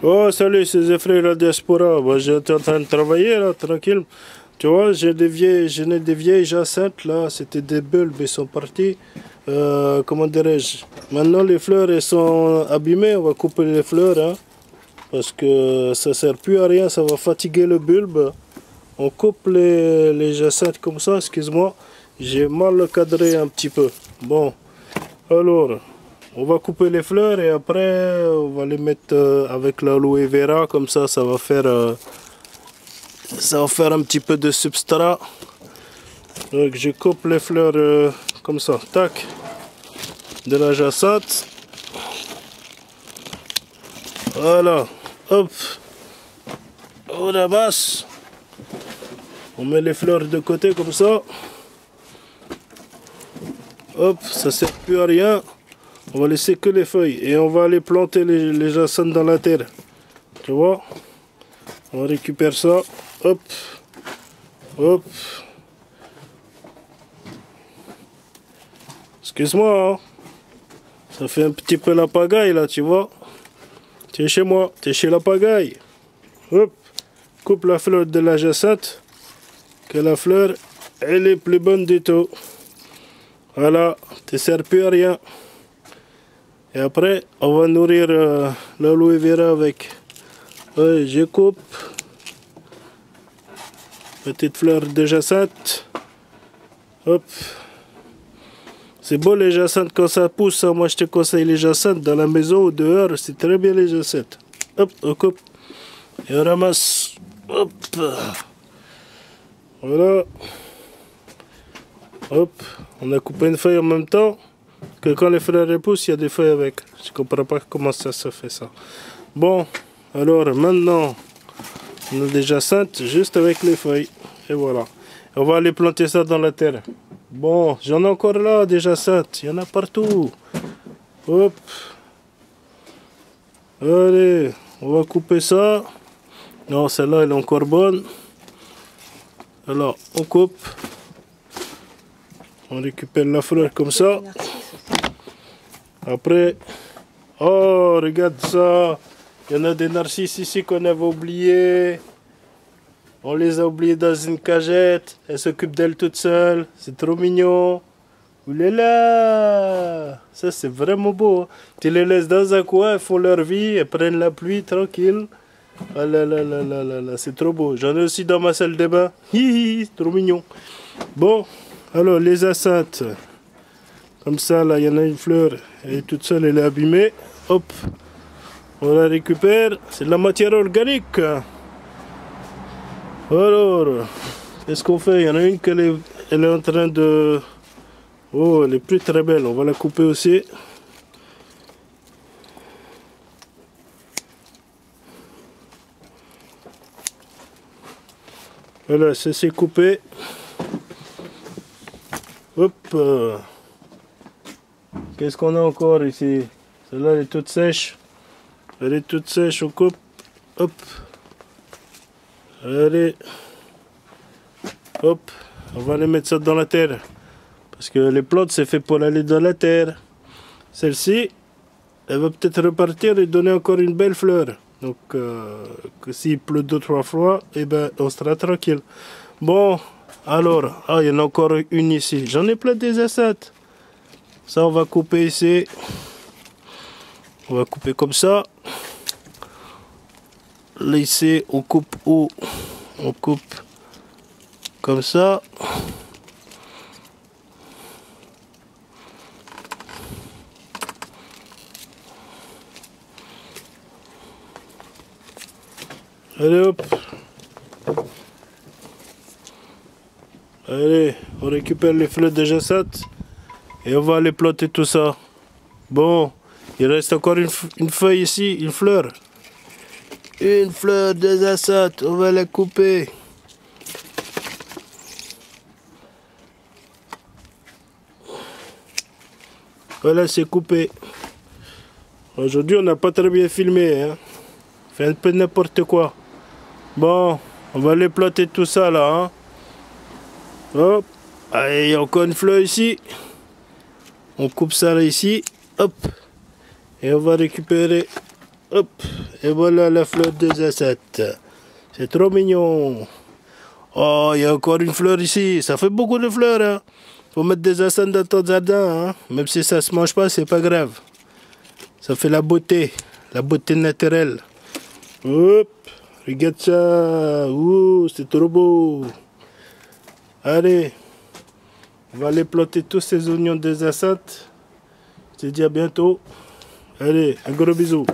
Oh, salut, c'est Zephyr la diaspora. Bah, j'étais en train de travailler là, tranquille. Tu vois, j'ai des vieilles, j'ai des vieilles jacinthes là, c'était des bulbes, ils sont partis. Euh, comment dirais-je? Maintenant, les fleurs, elles sont abîmées, on va couper les fleurs, hein, parce que ça sert plus à rien, ça va fatiguer le bulbe. On coupe les, les jacinthes comme ça, excuse-moi. J'ai mal cadré un petit peu. Bon, alors, on va couper les fleurs et après on va les mettre euh, avec l'aloe vera. Comme ça ça va faire euh, ça va faire un petit peu de substrat. Donc je coupe les fleurs euh, comme ça. Tac. De la jacinthe voilà. Hop. On ramasse. On met les fleurs de côté comme ça. Hop ça sert plus à rien on va laisser que les feuilles et on va aller planter les, les dans la terre. Tu vois? On récupère ça. Hop. Hop. Excuse-moi. Hein. Ça fait un petit peu la pagaille là, tu vois Tu es chez moi. Tu es chez la pagaille. Hop. Coupe la fleur de la jacinthe. Que la fleur, elle est plus bonne du tout. Voilà. Tu sers plus à rien. Et après, on va nourrir euh, l'aloe vera avec. je coupe. Petite fleur de jacinthe. Hop. C'est beau les jacinthes quand ça pousse. Hein. Moi, je te conseille les jacinthes dans la maison ou dehors. C'est très bien les jacinthes. Hop, on coupe. Et on ramasse. Hop. Voilà. Hop. On a coupé une feuille en même temps que quand les fleurs repoussent, il y a des feuilles avec. Je comprends pas comment ça se fait ça. Bon, alors maintenant, on a des jacinthes juste avec les feuilles. Et voilà. On va aller planter ça dans la terre. Bon, j'en ai encore là des jacinthes. Il y en a partout. Hop. Allez, on va couper ça. Non, celle-là, elle est encore bonne. Alors, on coupe. On récupère la fleur comme ça. Après, oh, regarde ça. Il y en a des narcisses ici qu'on avait oubliés. On les a oubliés dans une cagette. Elles s'occupent d'elles toutes seules. C'est trop mignon. Oulala Ça, c'est vraiment beau. Hein. Tu les laisses dans un coin, elles font leur vie, elles prennent la pluie tranquille. Ah là là là là là là, c'est trop beau. J'en ai aussi dans ma salle de bain. Hi, hi, trop mignon. Bon, alors les enceintes. Comme ça, là, il y en a une fleur, elle est toute seule, elle est abîmée. Hop, on la récupère. C'est de la matière organique. Alors, qu'est-ce qu'on fait? Il y en a une qui est, elle est en train de... Oh, elle est plus très belle. On va la couper aussi. Voilà, ça s'est coupé. Hop. Qu'est-ce qu'on a encore ici? Celle-là, elle est toute sèche. Elle est toute sèche, on coupe. Hop. Allez. Hop. On va aller mettre ça dans la terre. Parce que les plantes, c'est fait pour aller dans la terre. Celle-ci, elle va peut-être repartir et donner encore une belle fleur. Donc, euh, s'il pleut deux, trois fois, eh ben, on sera tranquille. Bon, alors, ah, il y en a encore une ici. J'en ai plein des assiettes. Ça, on va couper ici. On va couper comme ça. Là, on coupe où? On coupe comme ça. Allez hop Allez, on récupère les fleurs de jacinthe. Et on va aller planter tout ça. Bon, il reste encore une, feuille ici, une fleur. Une fleur des assades, on va la couper. Voilà, c'est coupé. Aujourd'hui, on n'a pas très bien filmé. Hein. Fait un peu n'importe quoi. Bon, on va aller planter tout ça là. Hein. Hop. Allez, encore une fleur ici on coupe ça ici hop et on va récupérer hop Et voilà la fleur des acettes. C'est trop mignon. Oh, il y a encore une fleur ici. Ça fait beaucoup de fleurs. Hein. Faut mettre des acettes dans ton jardin. Hein. Même si ça se mange pas, c'est pas grave. Ça fait la beauté. La beauté naturelle. Hop. Regarde ça. C'est trop beau. Allez. On va aller planter tous ces oignons des acettes. Je te dis à bientôt. Allez, un gros bisou.